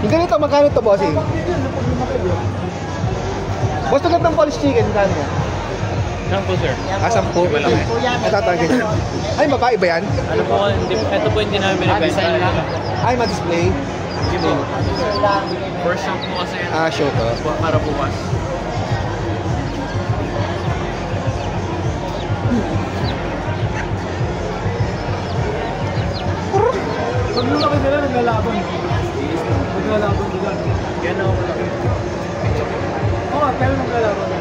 Yung ganito, magkano ito, bossing? Boss, tagat ng Polish chicken, magkano yan? Saan po, sir? Ah, sampu. Ito, ito, ganyan. Ay, babae ba yan? Ano po, hindi, ito po hindi namin binibenta. Ay, ma-display. Sige po. First shop po kasi yan. Ah, show to. Para bukas. Pag lumaki nila, naglalaban. Naglalaban nila. Yan ako malaki. Oo, pero naglalaban.